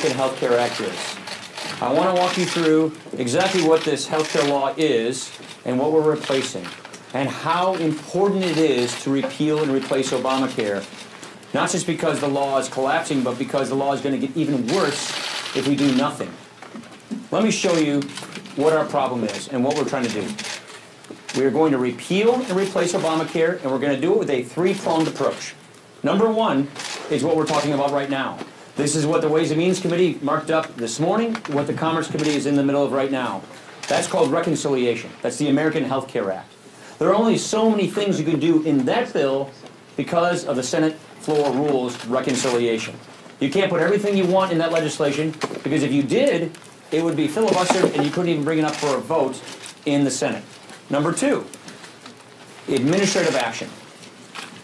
American Health Care Act is. I want to walk you through exactly what this healthcare law is and what we're replacing, and how important it is to repeal and replace Obamacare. Not just because the law is collapsing, but because the law is going to get even worse if we do nothing. Let me show you what our problem is and what we're trying to do. We are going to repeal and replace Obamacare, and we're going to do it with a three-pronged approach. Number one is what we're talking about right now. This is what the Ways and Means Committee marked up this morning, what the Commerce Committee is in the middle of right now. That's called reconciliation. That's the American Health Care Act. There are only so many things you can do in that bill because of the Senate floor rules reconciliation. You can't put everything you want in that legislation because if you did, it would be filibustered and you couldn't even bring it up for a vote in the Senate. Number two, administrative action.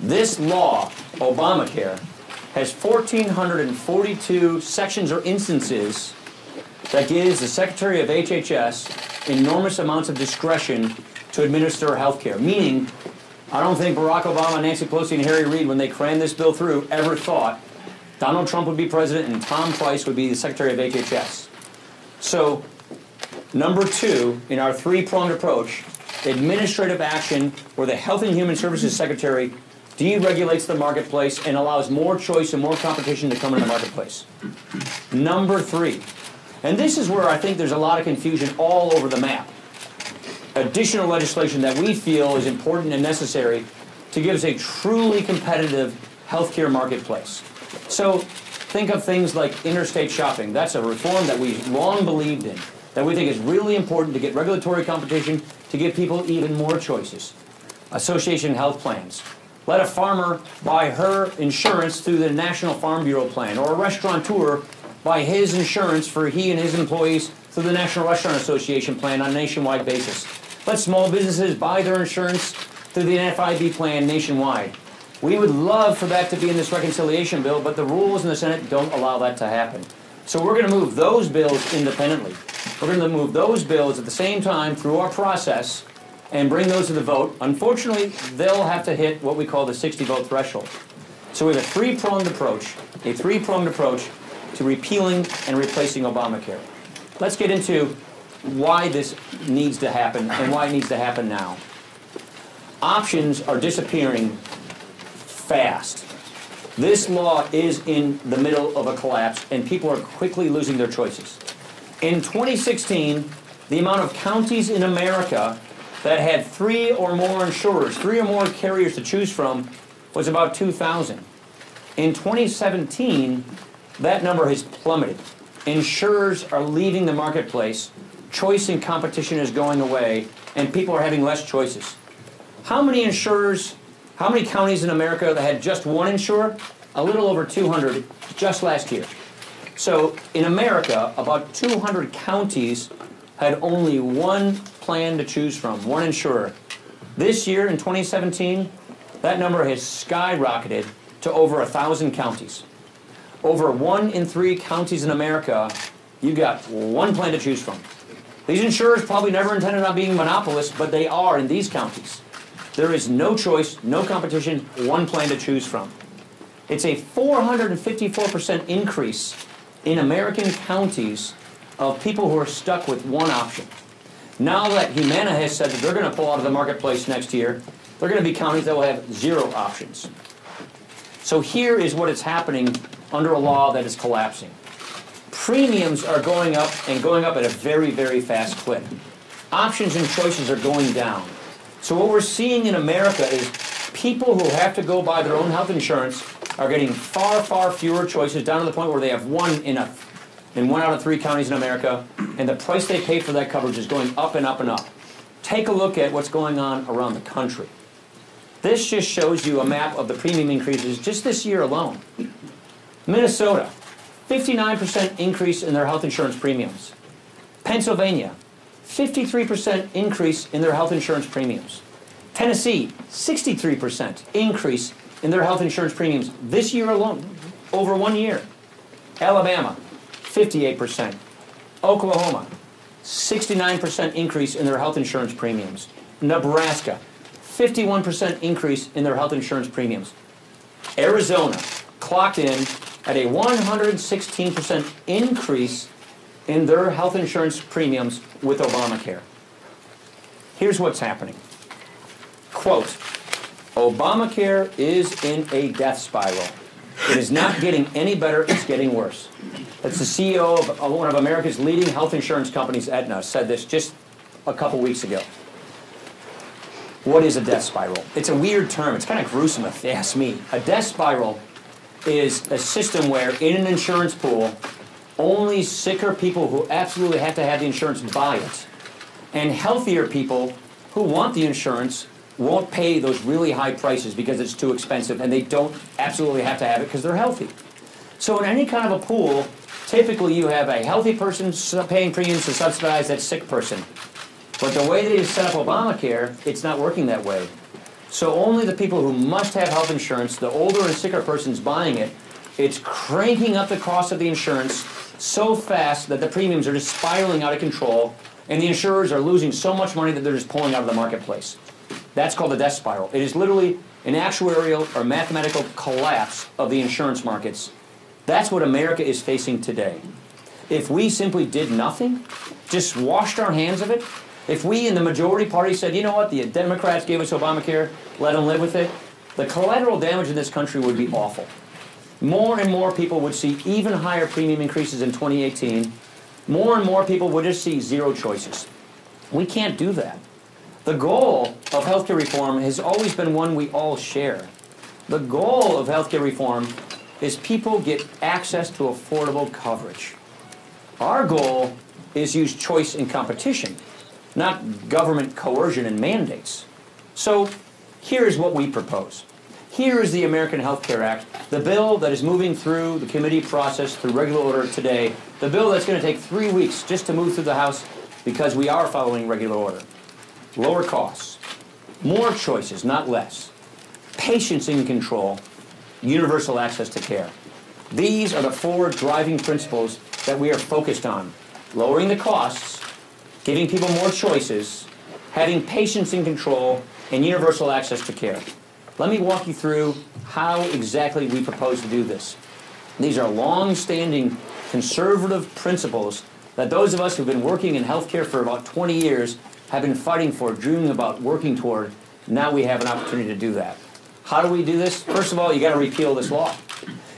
This law, Obamacare, has 1,442 sections or instances that gives the Secretary of HHS enormous amounts of discretion to administer health care. Meaning, I don't think Barack Obama, Nancy Pelosi, and Harry Reid, when they crammed this bill through, ever thought Donald Trump would be president and Tom Price would be the Secretary of HHS. So, number two in our three pronged approach administrative action where the Health and Human Services Secretary deregulates the marketplace and allows more choice and more competition to come in the marketplace. Number three, and this is where I think there's a lot of confusion all over the map. Additional legislation that we feel is important and necessary to give us a truly competitive healthcare marketplace. So think of things like interstate shopping. That's a reform that we've long believed in, that we think is really important to get regulatory competition, to give people even more choices. Association health plans. Let a farmer buy her insurance through the National Farm Bureau plan, or a restaurateur buy his insurance for he and his employees through the National Restaurant Association plan on a nationwide basis. Let small businesses buy their insurance through the NFIB plan nationwide. We would love for that to be in this reconciliation bill, but the rules in the Senate don't allow that to happen. So we're going to move those bills independently. We're going to move those bills at the same time through our process and bring those to the vote. Unfortunately, they'll have to hit what we call the 60 vote threshold. So we have a three pronged approach, a three pronged approach to repealing and replacing Obamacare. Let's get into why this needs to happen and why it needs to happen now. Options are disappearing fast. This law is in the middle of a collapse, and people are quickly losing their choices. In 2016, the amount of counties in America that had three or more insurers, three or more carriers to choose from, was about 2,000. In 2017, that number has plummeted. Insurers are leaving the marketplace, choice and competition is going away, and people are having less choices. How many insurers how many counties in America that had just one insurer? A little over 200 just last year. So in America, about 200 counties had only one plan to choose from, one insurer. This year, in 2017, that number has skyrocketed to over 1,000 counties. Over one in three counties in America, you've got one plan to choose from. These insurers probably never intended on being monopolists, but they are in these counties. There is no choice, no competition, one plan to choose from. It's a 454% increase in American counties of people who are stuck with one option. Now that Humana has said that they're going to pull out of the marketplace next year, they're going to be counties that will have zero options. So here is what is happening under a law that is collapsing. Premiums are going up and going up at a very, very fast clip. Options and choices are going down. So what we're seeing in America is people who have to go buy their own health insurance are getting far, far fewer choices, down to the point where they have one in a in one out of three counties in America, and the price they pay for that coverage is going up and up and up. Take a look at what's going on around the country. This just shows you a map of the premium increases just this year alone. Minnesota, 59% increase in their health insurance premiums. Pennsylvania, 53% increase in their health insurance premiums. Tennessee, 63% increase in their health insurance premiums this year alone, over one year. Alabama, 58%. Oklahoma, 69% increase in their health insurance premiums. Nebraska, 51% increase in their health insurance premiums. Arizona clocked in at a 116% increase in their health insurance premiums with Obamacare. Here's what's happening. Quote, Obamacare is in a death spiral. It is not getting any better, it's getting worse. That's the CEO of one of America's leading health insurance companies, Aetna, said this just a couple weeks ago. What is a death spiral? It's a weird term. It's kind of gruesome if you ask me. A death spiral is a system where in an insurance pool, only sicker people who absolutely have to have the insurance buy it. And healthier people who want the insurance won't pay those really high prices because it's too expensive and they don't absolutely have to have it because they're healthy. So in any kind of a pool, typically you have a healthy person paying premiums to subsidize that sick person. But the way they set up Obamacare, it's not working that way. So only the people who must have health insurance, the older and sicker person's buying it, it's cranking up the cost of the insurance so fast that the premiums are just spiraling out of control and the insurers are losing so much money that they're just pulling out of the marketplace. That's called the death spiral. It is literally an actuarial or mathematical collapse of the insurance markets. That's what America is facing today. If we simply did nothing, just washed our hands of it, if we in the majority party said, you know what, the Democrats gave us Obamacare, let them live with it, the collateral damage in this country would be awful. More and more people would see even higher premium increases in 2018. More and more people would just see zero choices. We can't do that. The goal of healthcare reform has always been one we all share. The goal of healthcare reform is people get access to affordable coverage. Our goal is use choice and competition, not government coercion and mandates. So here's what we propose. Here is the American Health Care Act, the bill that is moving through the committee process through regular order today, the bill that's going to take three weeks just to move through the House because we are following regular order. Lower costs, more choices, not less, patients in control, universal access to care. These are the four driving principles that we are focused on. Lowering the costs, giving people more choices, having patients in control, and universal access to care. Let me walk you through how exactly we propose to do this. These are long-standing conservative principles that those of us who've been working in healthcare for about 20 years have been fighting for, dreaming about, working toward. Now we have an opportunity to do that. How do we do this? First of all, you got to repeal this law.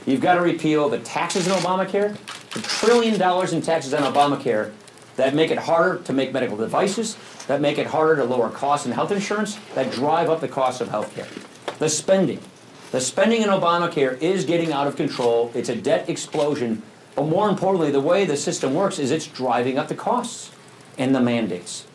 You've got to repeal the taxes in Obamacare, the trillion dollars in taxes on Obamacare that make it harder to make medical devices, that make it harder to lower costs in health insurance, that drive up the cost of healthcare. The spending. The spending in Obamacare is getting out of control. It's a debt explosion. But more importantly, the way the system works is it's driving up the costs and the mandates.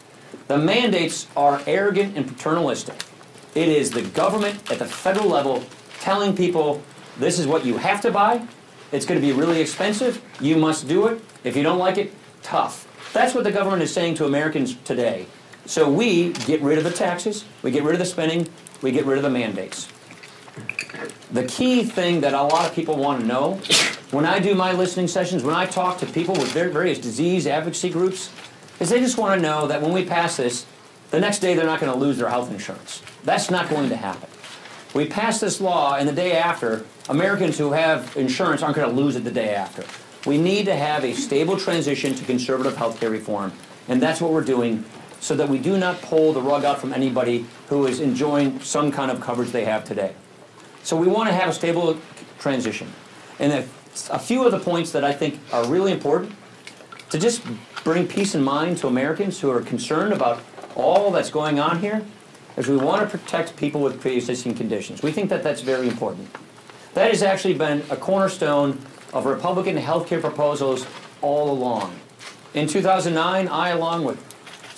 The mandates are arrogant and paternalistic. It is the government at the federal level telling people this is what you have to buy. It's going to be really expensive. You must do it. If you don't like it, tough. That's what the government is saying to Americans today. So we get rid of the taxes, we get rid of the spending, we get rid of the mandates. The key thing that a lot of people want to know, when I do my listening sessions, when I talk to people with various disease advocacy groups, is they just want to know that when we pass this, the next day they're not going to lose their health insurance. That's not going to happen. We pass this law, and the day after, Americans who have insurance aren't going to lose it the day after. We need to have a stable transition to conservative health care reform, and that's what we're doing so that we do not pull the rug out from anybody who is enjoying some kind of coverage they have today. So we want to have a stable transition. And a, a few of the points that I think are really important to just bring peace in mind to Americans who are concerned about all that's going on here is we want to protect people with pre-existing conditions. We think that that's very important. That has actually been a cornerstone of Republican health care proposals all along. In 2009, I, along with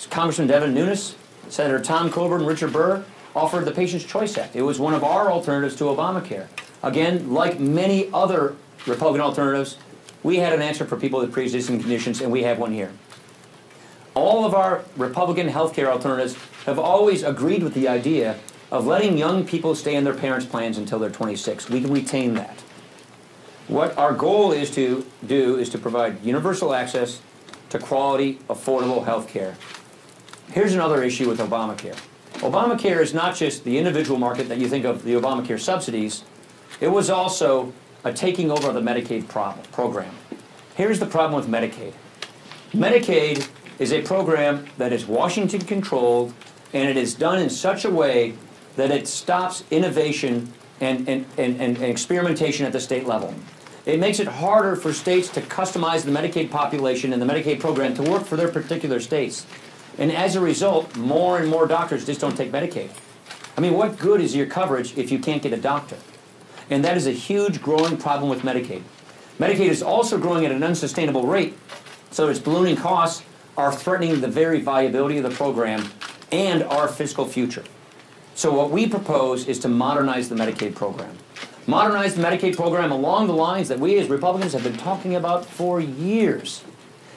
Congressman Devin Nunes, Senator Tom Coburn, and Richard Burr offered the Patient's Choice Act. It was one of our alternatives to Obamacare. Again, like many other Republican alternatives, we had an answer for people with pre-existing conditions, and we have one here. All of our Republican health care alternatives have always agreed with the idea of letting young people stay in their parents' plans until they're 26. We can retain that. What our goal is to do is to provide universal access to quality, affordable health care Here's another issue with Obamacare. Obamacare is not just the individual market that you think of the Obamacare subsidies. It was also a taking over of the Medicaid problem, program. Here's the problem with Medicaid. Medicaid is a program that is Washington controlled and it is done in such a way that it stops innovation and, and, and, and experimentation at the state level. It makes it harder for states to customize the Medicaid population and the Medicaid program to work for their particular states. And as a result, more and more doctors just don't take Medicaid. I mean, what good is your coverage if you can't get a doctor? And that is a huge growing problem with Medicaid. Medicaid is also growing at an unsustainable rate, so its ballooning costs are threatening the very viability of the program and our fiscal future. So what we propose is to modernize the Medicaid program. Modernize the Medicaid program along the lines that we as Republicans have been talking about for years.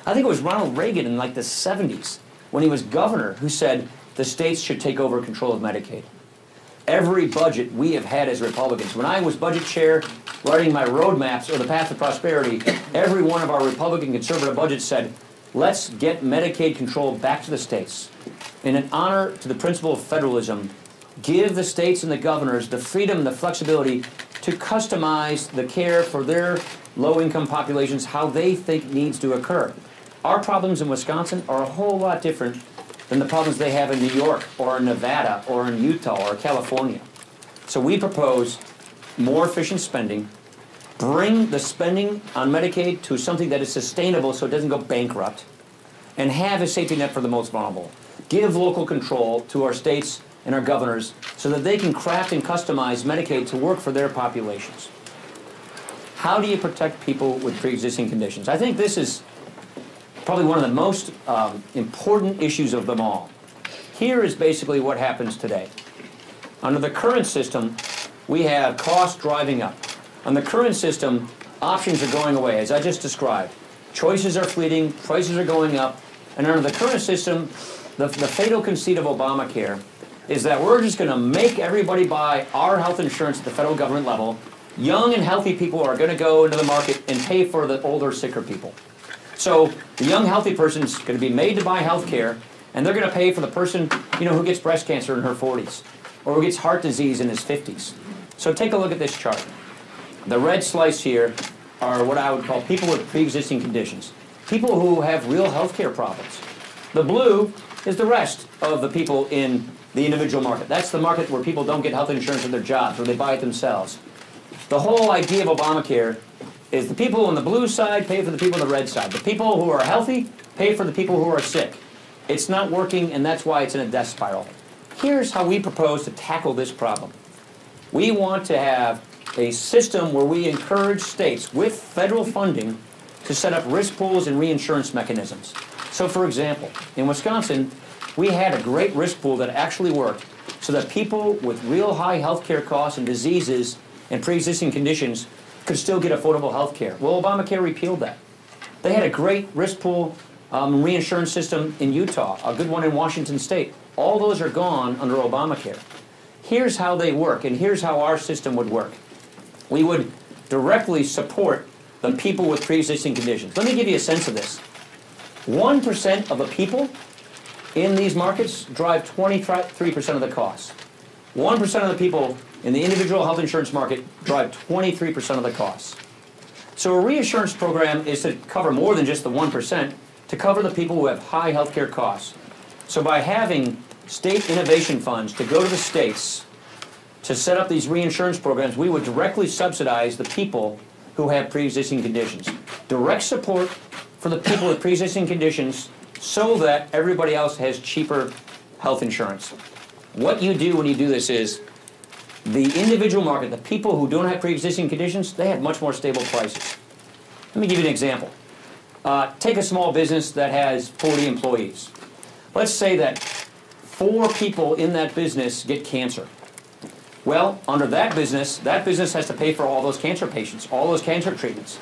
I think it was Ronald Reagan in like the 70s when he was governor who said the states should take over control of Medicaid. Every budget we have had as Republicans, when I was budget chair writing my roadmaps or the path to prosperity, every one of our Republican conservative budgets said, let's get Medicaid control back to the states. In an honor to the principle of federalism, give the states and the governors the freedom, and the flexibility to customize the care for their low-income populations how they think needs to occur. Our problems in Wisconsin are a whole lot different than the problems they have in New York or in Nevada or in Utah or California. So we propose more efficient spending, bring the spending on Medicaid to something that is sustainable so it doesn't go bankrupt, and have a safety net for the most vulnerable. Give local control to our states and our governors so that they can craft and customize Medicaid to work for their populations. How do you protect people with pre-existing conditions? I think this is probably one of the most um, important issues of them all. Here is basically what happens today. Under the current system, we have costs driving up. On the current system, options are going away, as I just described. Choices are fleeting, prices are going up, and under the current system, the, the fatal conceit of Obamacare is that we're just going to make everybody buy our health insurance at the federal government level. Young and healthy people are going to go into the market and pay for the older, sicker people. So the young, healthy person is going to be made to buy health care, and they're going to pay for the person you know, who gets breast cancer in her 40s or who gets heart disease in his 50s. So take a look at this chart. The red slice here are what I would call people with pre-existing conditions, people who have real health care problems. The blue is the rest of the people in the individual market. That's the market where people don't get health insurance in their jobs, where they buy it themselves. The whole idea of Obamacare is the people on the blue side pay for the people on the red side. The people who are healthy pay for the people who are sick. It's not working, and that's why it's in a death spiral. Here's how we propose to tackle this problem. We want to have a system where we encourage states with federal funding to set up risk pools and reinsurance mechanisms. So, for example, in Wisconsin, we had a great risk pool that actually worked so that people with real high health care costs and diseases and pre-existing conditions could still get affordable health care. Well, Obamacare repealed that. They had a great risk pool um, reinsurance system in Utah, a good one in Washington state. All those are gone under Obamacare. Here's how they work, and here's how our system would work. We would directly support the people with pre-existing conditions. Let me give you a sense of this. 1% of the people in these markets drive 23% of the costs. 1% of the people in the individual health insurance market drive 23% of the costs. So a reinsurance program is to cover more than just the 1%, to cover the people who have high health care costs. So by having state innovation funds to go to the states to set up these reinsurance programs, we would directly subsidize the people who have pre-existing conditions. Direct support for the people with pre-existing conditions so that everybody else has cheaper health insurance. What you do when you do this is the individual market, the people who don't have pre-existing conditions, they have much more stable prices. Let me give you an example. Uh, take a small business that has 40 employees. Let's say that four people in that business get cancer. Well, under that business, that business has to pay for all those cancer patients, all those cancer treatments.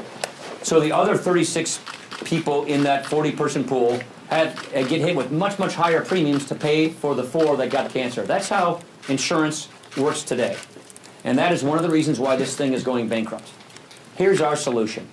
So the other 36 people in that 40 person pool have, uh, get hit with much, much higher premiums to pay for the four that got cancer. That's how insurance works today. And that is one of the reasons why this thing is going bankrupt. Here's our solution.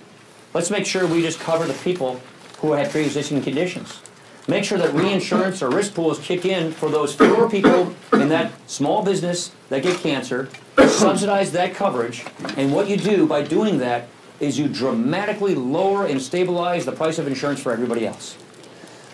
Let's make sure we just cover the people who have pre-existing conditions. Make sure that reinsurance or risk pools kick in for those fewer people in that small business that get cancer, subsidize that coverage, and what you do by doing that is you dramatically lower and stabilize the price of insurance for everybody else.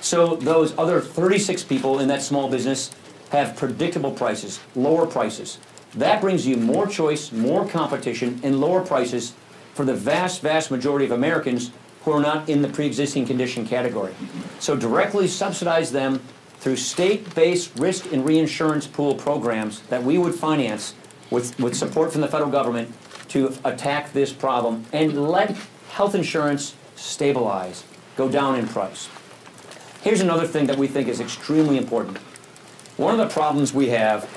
So those other 36 people in that small business have predictable prices, lower prices. That brings you more choice, more competition, and lower prices for the vast, vast majority of Americans who are not in the pre-existing condition category. So directly subsidize them through state-based risk and reinsurance pool programs that we would finance with, with support from the federal government to attack this problem and let health insurance stabilize, go down in price. Here's another thing that we think is extremely important. One of the problems we have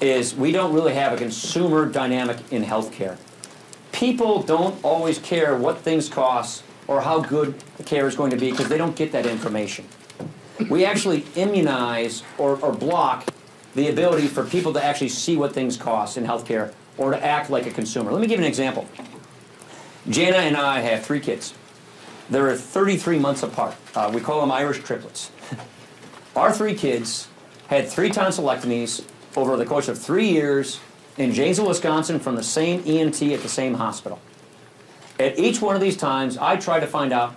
is we don't really have a consumer dynamic in healthcare. People don't always care what things cost or how good the care is going to be because they don't get that information. We actually immunize or, or block the ability for people to actually see what things cost in healthcare or to act like a consumer. Let me give you an example. Jana and I have three kids. They're 33 months apart. Uh, we call them Irish triplets. Our three kids had three tonsillectomies over the course of three years in Janesville, Wisconsin from the same ENT at the same hospital. At each one of these times, I tried to find out,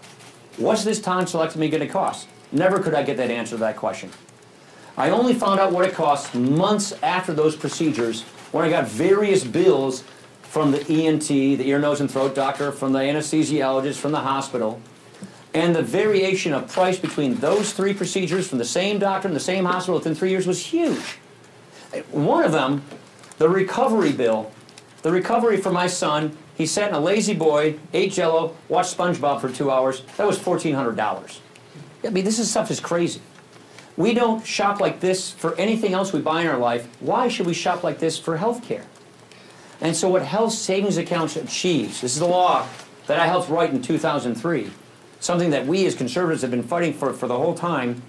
what's this tonsillectomy going to cost? Never could I get that answer to that question. I only found out what it cost months after those procedures when I got various bills from the ENT, the ear, nose, and throat doctor, from the anesthesiologist, from the hospital. And the variation of price between those three procedures from the same doctor in the same hospital within three years was huge. One of them, the recovery bill, the recovery for my son, he sat in a La-Z-Boy, ate jello, watched SpongeBob for two hours. That was $1,400. I mean, this is stuff is crazy. We don't shop like this for anything else we buy in our life. Why should we shop like this for health care? And so what health savings accounts achieves, this is the law that I helped write in 2003, something that we as conservatives have been fighting for for the whole time,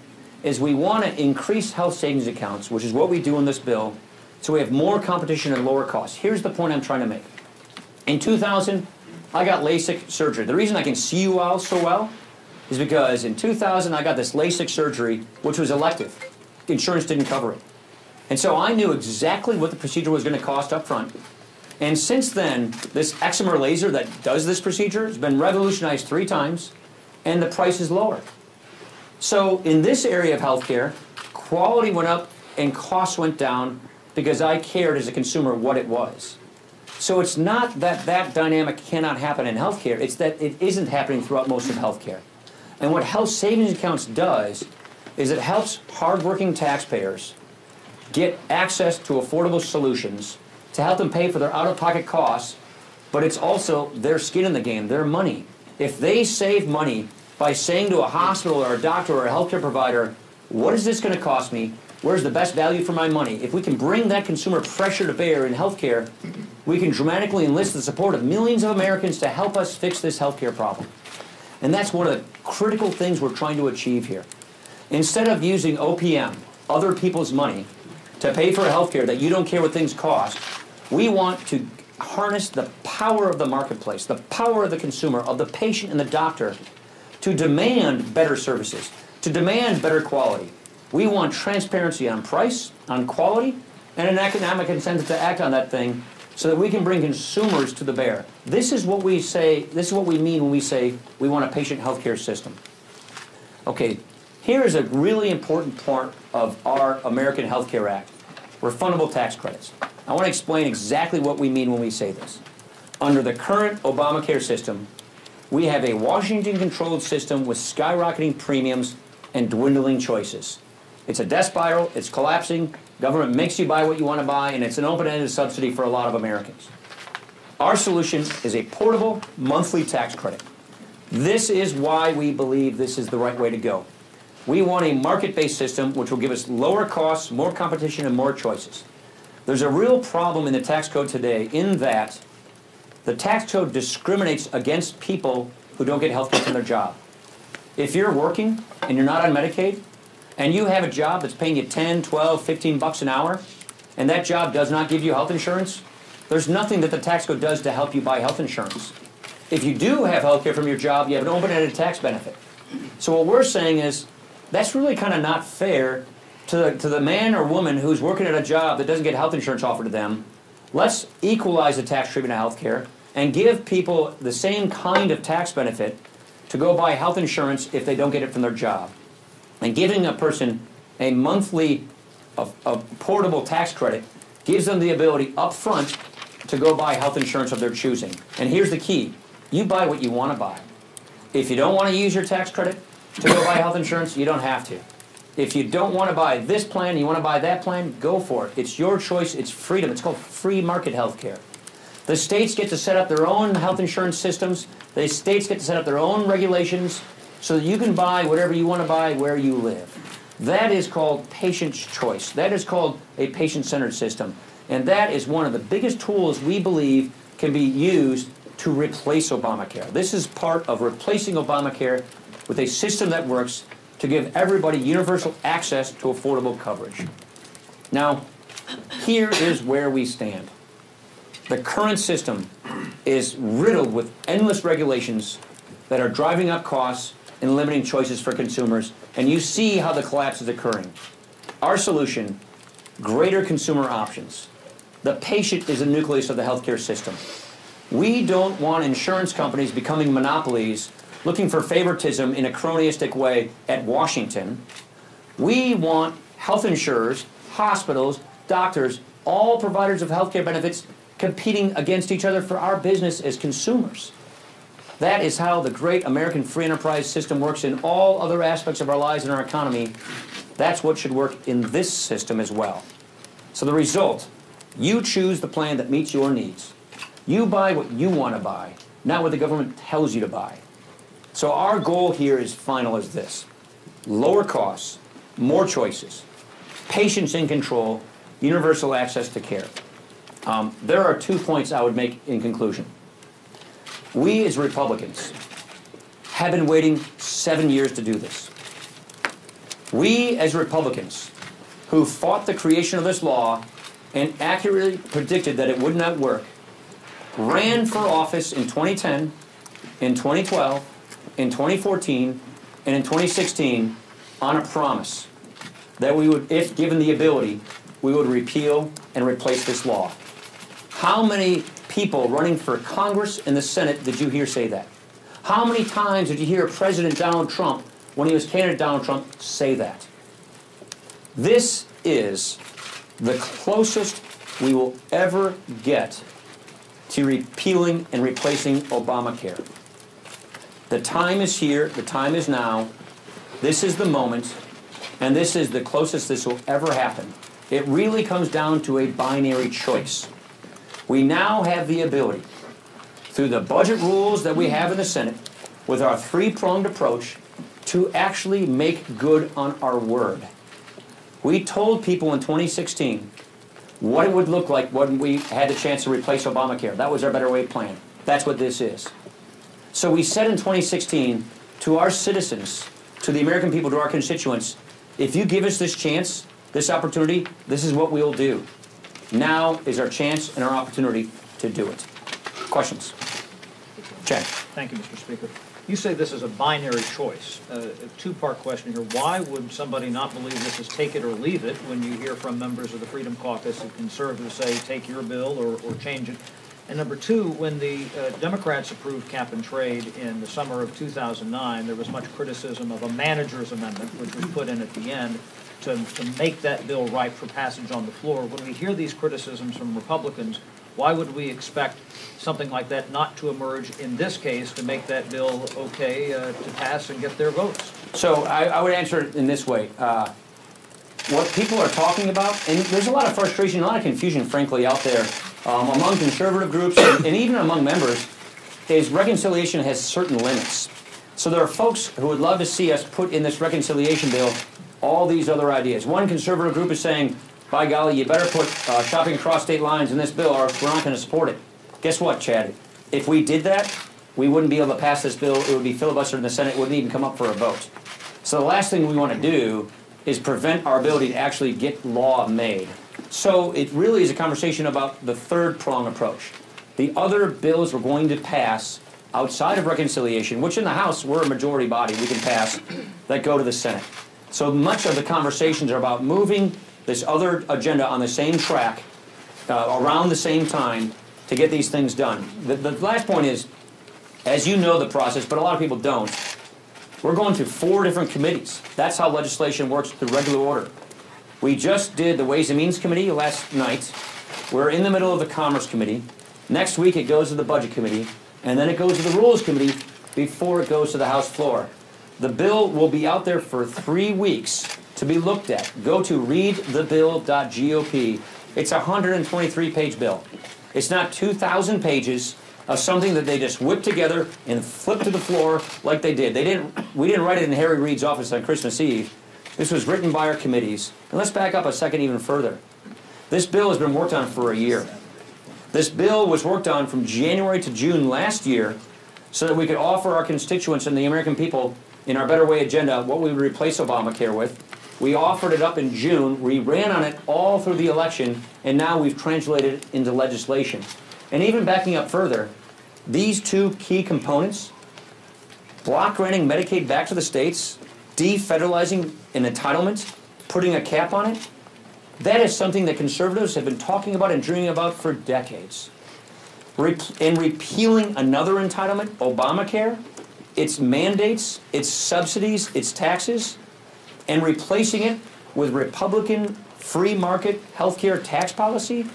is we want to increase health savings accounts, which is what we do in this bill, so we have more competition and lower costs. Here's the point I'm trying to make. In 2000, I got LASIK surgery. The reason I can see you all so well is because in 2000 I got this LASIK surgery, which was elective. Insurance didn't cover it. And so I knew exactly what the procedure was going to cost up front. And since then, this excimer laser that does this procedure has been revolutionized three times, and the price is lower. So in this area of healthcare, quality went up and costs went down because I cared as a consumer what it was. So it's not that that dynamic cannot happen in healthcare, it's that it isn't happening throughout most of healthcare. And what health savings accounts does is it helps hardworking taxpayers get access to affordable solutions to help them pay for their out-of-pocket costs, but it's also their skin in the game, their money. If they save money by saying to a hospital or a doctor or a healthcare provider, what is this going to cost me? Where's the best value for my money? If we can bring that consumer pressure to bear in healthcare, we can dramatically enlist the support of millions of Americans to help us fix this healthcare problem. And that's one of the critical things we're trying to achieve here. Instead of using OPM, other people's money, to pay for healthcare that you don't care what things cost, we want to harness the power of the marketplace, the power of the consumer, of the patient and the doctor, to demand better services, to demand better quality. We want transparency on price, on quality, and an economic incentive to act on that thing so that we can bring consumers to the bear. This is what we say, this is what we mean when we say we want a patient healthcare system. Okay, here is a really important part of our American Healthcare Act, refundable tax credits. I want to explain exactly what we mean when we say this. Under the current Obamacare system, we have a Washington-controlled system with skyrocketing premiums and dwindling choices. It's a death spiral, it's collapsing, Government makes you buy what you want to buy, and it's an open-ended subsidy for a lot of Americans. Our solution is a portable monthly tax credit. This is why we believe this is the right way to go. We want a market-based system which will give us lower costs, more competition, and more choices. There's a real problem in the tax code today in that the tax code discriminates against people who don't get health care from their job. If you're working and you're not on Medicaid, and you have a job that's paying you 10, 12, 15 bucks an hour, and that job does not give you health insurance, there's nothing that the tax code does to help you buy health insurance. If you do have health care from your job, you have an open-ended tax benefit. So what we're saying is that's really kind of not fair to the, to the man or woman who's working at a job that doesn't get health insurance offered to them let's equalize the tax treatment of health care and give people the same kind of tax benefit to go buy health insurance if they don't get it from their job. And giving a person a monthly a, a portable tax credit gives them the ability up front to go buy health insurance of their choosing. And here's the key you buy what you want to buy. If you don't want to use your tax credit to go buy health insurance, you don't have to. If you don't want to buy this plan, you want to buy that plan, go for it. It's your choice, it's freedom. It's called free market health care. The states get to set up their own health insurance systems, the states get to set up their own regulations so you can buy whatever you want to buy where you live. That is called patient's choice. That is called a patient centered system. And that is one of the biggest tools we believe can be used to replace Obamacare. This is part of replacing Obamacare with a system that works to give everybody universal access to affordable coverage. Now, here is where we stand. The current system is riddled with endless regulations that are driving up costs and limiting choices for consumers, and you see how the collapse is occurring. Our solution greater consumer options. The patient is the nucleus of the healthcare system. We don't want insurance companies becoming monopolies looking for favoritism in a cronyistic way at Washington. We want health insurers, hospitals, doctors, all providers of healthcare benefits competing against each other for our business as consumers. That is how the great American free enterprise system works in all other aspects of our lives and our economy. That's what should work in this system as well. So the result, you choose the plan that meets your needs. You buy what you want to buy, not what the government tells you to buy. So our goal here is final as this. Lower costs, more choices, patients in control, universal access to care. Um, there are two points I would make in conclusion. We as Republicans have been waiting seven years to do this. We as Republicans who fought the creation of this law and accurately predicted that it would not work ran for office in 2010, in 2012, in 2014, and in 2016 on a promise that we would, if given the ability, we would repeal and replace this law. How many people running for Congress and the Senate did you hear say that? How many times did you hear President Donald Trump, when he was candidate Donald Trump, say that? This is the closest we will ever get to repealing and replacing Obamacare. The time is here, the time is now. This is the moment, and this is the closest this will ever happen. It really comes down to a binary choice. We now have the ability, through the budget rules that we have in the Senate, with our three pronged approach, to actually make good on our word. We told people in 2016 what it would look like when we had the chance to replace Obamacare. That was our Better Way plan. That's what this is. So we said in 2016 to our citizens, to the American people, to our constituents, if you give us this chance, this opportunity, this is what we will do. Now is our chance and our opportunity to do it. Questions? Chad. Thank you, Mr. Speaker. You say this is a binary choice. Uh, a two-part question here. Why would somebody not believe this is take it or leave it when you hear from members of the Freedom Caucus and conservatives say take your bill or, or change it? And number two, when the uh, Democrats approved cap and trade in the summer of 2009, there was much criticism of a manager's amendment, which was put in at the end to, to make that bill ripe for passage on the floor. When we hear these criticisms from Republicans, why would we expect something like that not to emerge in this case to make that bill okay uh, to pass and get their votes? So I, I would answer it in this way. Uh, what people are talking about, and there's a lot of frustration, a lot of confusion, frankly, out there um, among conservative groups and, and even among members, is reconciliation has certain limits. So there are folks who would love to see us put in this reconciliation bill all these other ideas. One conservative group is saying, by golly, you better put uh, shopping across state lines in this bill or we're not going to support it. Guess what, Chad? If we did that, we wouldn't be able to pass this bill. It would be filibustered in the Senate. It wouldn't even come up for a vote. So the last thing we want to do is prevent our ability to actually get law made. So it really is a conversation about the third prong approach. The other bills we're going to pass outside of reconciliation, which in the House we're a majority body, we can pass, that go to the Senate. So much of the conversations are about moving this other agenda on the same track uh, around the same time to get these things done. The, the last point is, as you know the process, but a lot of people don't, we're going through four different committees. That's how legislation works through regular order. We just did the Ways and Means Committee last night. We're in the middle of the Commerce Committee. Next week it goes to the Budget Committee, and then it goes to the Rules Committee before it goes to the House floor. The bill will be out there for three weeks to be looked at. Go to readthebill.gop. It's a 123 page bill. It's not 2,000 pages of something that they just whipped together and flipped to the floor like they did. They didn't. We didn't write it in Harry Reid's office on Christmas Eve. This was written by our committees. And let's back up a second even further. This bill has been worked on for a year. This bill was worked on from January to June last year so that we could offer our constituents and the American people in our Better Way agenda what we would replace Obamacare with. We offered it up in June, we ran on it all through the election, and now we've translated it into legislation. And even backing up further, these two key components, block granting Medicaid back to the states, defederalizing an entitlement, putting a cap on it, that is something that conservatives have been talking about and dreaming about for decades. and repealing another entitlement, Obamacare, its mandates, its subsidies, its taxes, and replacing it with Republican free market healthcare tax policy,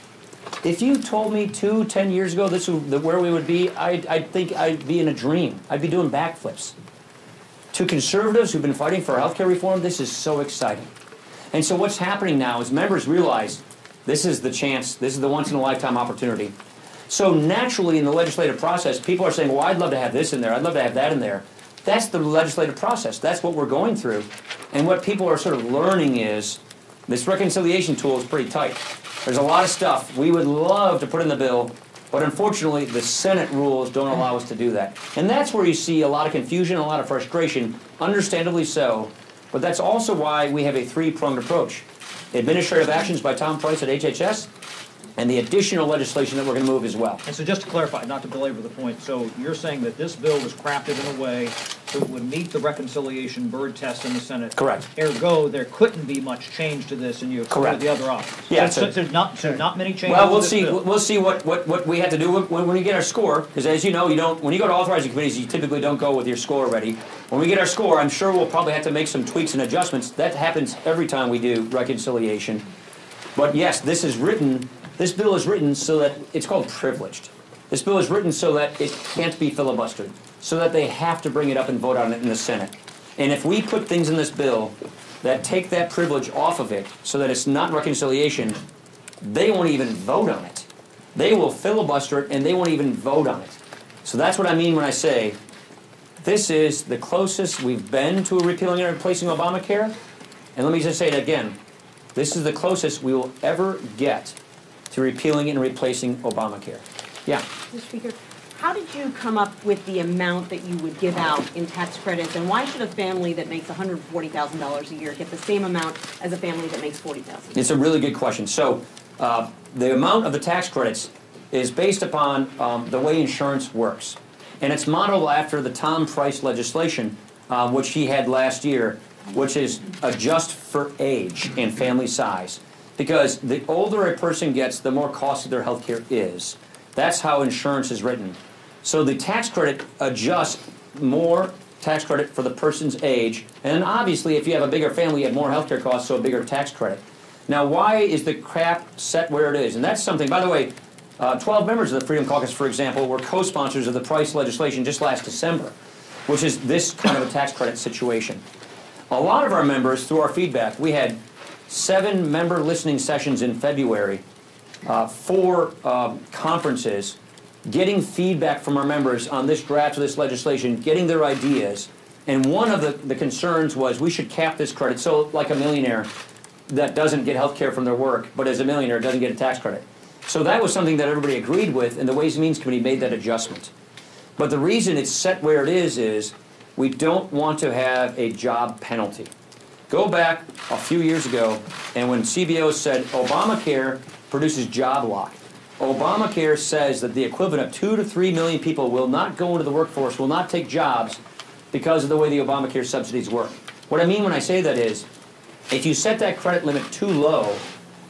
if you told me two, ten years ago this is where we would be, I'd, I'd think I'd be in a dream. I'd be doing backflips. To conservatives who've been fighting for healthcare reform, this is so exciting. And so what's happening now is members realize this is the chance, this is the once in a lifetime opportunity. So naturally in the legislative process, people are saying, well, I'd love to have this in there, I'd love to have that in there. That's the legislative process. That's what we're going through. And what people are sort of learning is this reconciliation tool is pretty tight. There's a lot of stuff we would love to put in the bill, but unfortunately the Senate rules don't allow us to do that. And that's where you see a lot of confusion, a lot of frustration, understandably so. But that's also why we have a three-pronged approach. Administrative actions by Tom Price at HHS, and the additional legislation that we're going to move as well. And so just to clarify, not to belabor the point, so you're saying that this bill was crafted in a way that would meet the reconciliation Byrd test in the Senate? Correct. Ergo, there couldn't be much change to this and you excluded Correct. the other options? Yeah, So so- so there's not, so not many changes Well, we'll this see, bill? we'll see what, what, what we have to do when, when we get our score, because as you know, you don't, when you go to authorizing committees, you typically don't go with your score already. When we get our score, I'm sure we'll probably have to make some tweaks and adjustments. That happens every time we do reconciliation. But yes, this is written, this bill is written so that, it's called privileged. This bill is written so that it can't be filibustered, so that they have to bring it up and vote on it in the Senate. And if we put things in this bill that take that privilege off of it, so that it's not reconciliation, they won't even vote on it. They will filibuster it and they won't even vote on it. So that's what I mean when I say this is the closest we've been to repealing and replacing Obamacare. And let me just say it again. This is the closest we will ever get to repealing and replacing Obamacare. Yeah. Mr. Speaker, how did you come up with the amount that you would give out in tax credits? And why should a family that makes $140,000 a year get the same amount as a family that makes $40,000? It's a really good question. So, uh, the amount of the tax credits is based upon um, the way insurance works. And it's modeled after the Tom Price legislation, uh, which he had last year, which is adjust for age and family size. Because the older a person gets, the more costly their health care is. That's how insurance is written. So the tax credit adjusts more tax credit for the person's age. And obviously, if you have a bigger family, you have more healthcare costs, so a bigger tax credit. Now, why is the cap set where it is? And that's something, by the way, uh, 12 members of the Freedom Caucus, for example, were co sponsors of the Price legislation just last December, which is this kind of a tax credit situation. A lot of our members, through our feedback, we had seven member listening sessions in February, uh, four um, conferences, getting feedback from our members on this draft of this legislation, getting their ideas. And one of the, the concerns was we should cap this credit. So, like a millionaire that doesn't get health care from their work, but as a millionaire doesn't get a tax credit. So, that was something that everybody agreed with, and the Ways and Means Committee made that adjustment. But the reason it's set where it is is we don't want to have a job penalty. Go back a few years ago, and when CBO said Obamacare produces job lock, Obamacare says that the equivalent of two to three million people will not go into the workforce, will not take jobs because of the way the Obamacare subsidies work. What I mean when I say that is, if you set that credit limit too low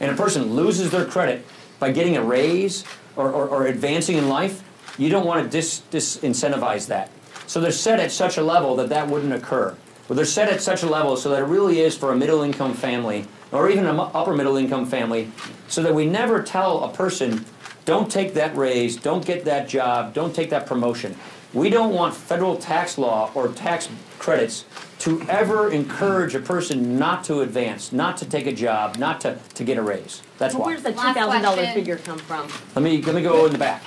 and a person loses their credit, by getting a raise or, or, or advancing in life, you don't want to dis, disincentivize that. So they're set at such a level that that wouldn't occur. But they're set at such a level so that it really is for a middle income family or even an upper middle income family, so that we never tell a person, don't take that raise, don't get that job, don't take that promotion. We don't want federal tax law or tax credits to ever encourage a person not to advance, not to take a job, not to, to get a raise. That's Well, why. where's the $2,000 figure come from? Let me, let me go in the back.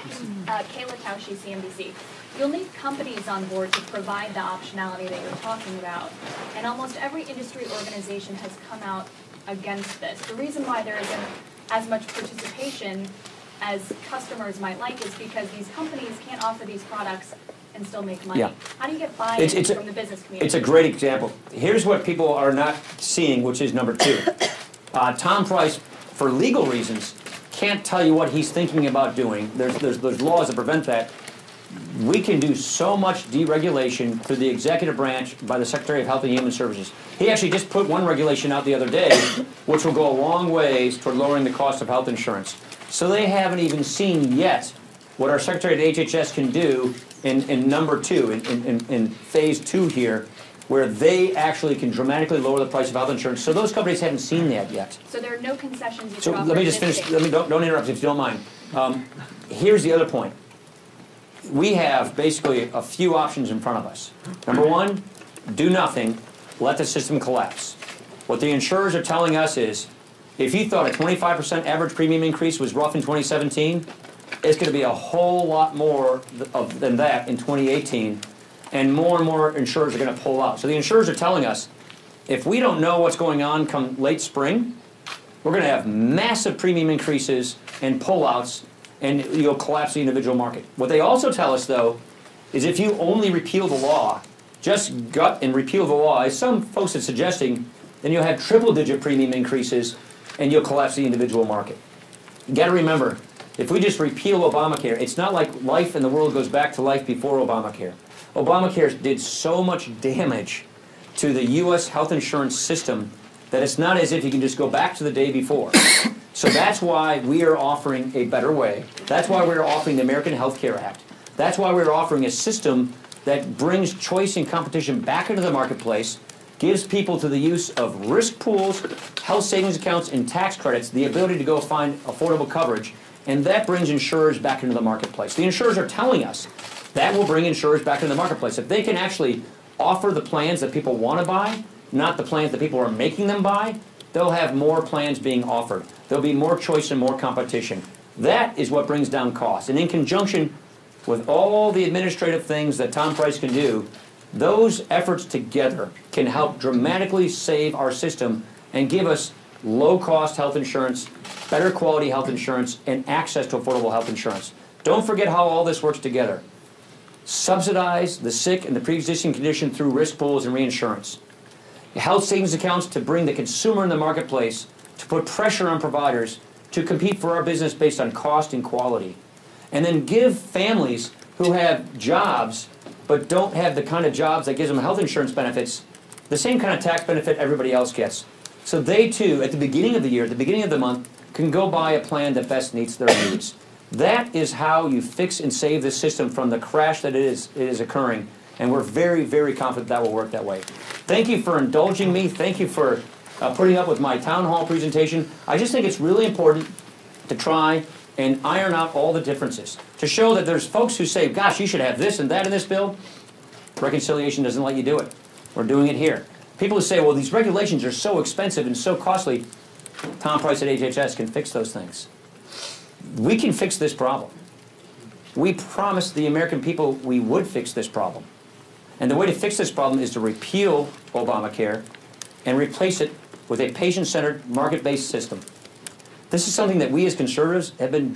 Uh, Kayla Tausche, CNBC. You'll need companies on board to provide the optionality that you're talking about. And almost every industry organization has come out against this. The reason why there isn't as much participation as customers might like is because these companies can't offer these products and still make money. Yeah. How do you get It's- buy-in it's a- from the business community? It's a great example. Here's what people are not seeing, which is number two. Uh, Tom Price, for legal reasons, can't tell you what he's thinking about doing. There's, there's, there's laws that prevent that. We can do so much deregulation through the executive branch by the Secretary of Health and Human Services. He actually just put one regulation out the other day, which will go a long ways toward lowering the cost of health insurance. So they haven't even seen yet what our Secretary at HHS can do in, in number two, in, in- in, in phase two here, where they actually can dramatically lower the price of health insurance. So those companies haven't seen that yet. So there are no concessions So let me just finish, state? let me, don't, don't interrupt if you don't mind. Um, here's the other point. We have basically a few options in front of us. Number one, do nothing, let the system collapse. What the insurers are telling us is, if you thought a twenty-five percent average premium increase was rough in twenty seventeen, it's gonna be a whole lot more th- of, than that in twenty eighteen, and more and more insurers are gonna pull out. So the insurers are telling us, if we don't know what's going on come late spring, we're going to have massive premium increases and pullouts, and you'll collapse the individual market. What they also tell us, though, is if you only repeal the law, just gut and repeal the law, as some folks are suggesting, then you'll have triple-digit premium increases, and you'll collapse the individual market. You got to remember, if we just repeal Obamacare, it's not like life in the world goes back to life before Obamacare. Obamacare did so much damage to the U.S. health insurance system that it's not as if you can just go back to the day before. So that's why we are offering a better way. That's why we're offering the American Health Care Act. That's why we're offering a system that brings choice and competition back into the marketplace, gives people to the use of risk pools, health savings accounts, and tax credits the ability to go find affordable coverage, and that brings insurers back into the marketplace. The insurers are telling us that will bring insurers back into the marketplace. If they can actually offer the plans that people want to buy, not the plans that people are making them buy, they'll have more plans being offered. There'll be more choice and more competition. That is what brings down costs. And in conjunction with all the administrative things that Tom Price can do, those efforts together can help dramatically save our system and give us low-cost health insurance, better quality health insurance, and access to affordable health insurance. Don't forget how all this works together. Subsidize the sick and the pre-existing condition through risk pools and reinsurance. Health savings accounts to bring the consumer in the marketplace, to put pressure on providers to compete for our business based on cost and quality. And then give families who have jobs but don't have the kind of jobs that gives them health insurance benefits the same kind of tax benefit everybody else gets. So they too, at the beginning of the year, at the beginning of the month, can go buy a plan that best meets their needs. That is how you fix and save the system from the crash that it is, it is occurring. And we're very, very confident that will work that way. Thank you for indulging me. Thank you for uh, putting up with my town hall presentation. I just think it's really important to try and iron out all the differences. To show that there's folks who say, gosh, you should have this and that in this bill. Reconciliation doesn't let you do it. We're doing it here. People who say, well, these regulations are so expensive and so costly. Tom Price at HHS can fix those things. We can fix this problem. We promised the American people we would fix this problem. And the way to fix this problem is to repeal Obamacare and replace it with a patient-centered, market-based system. This is something that we as conservatives have been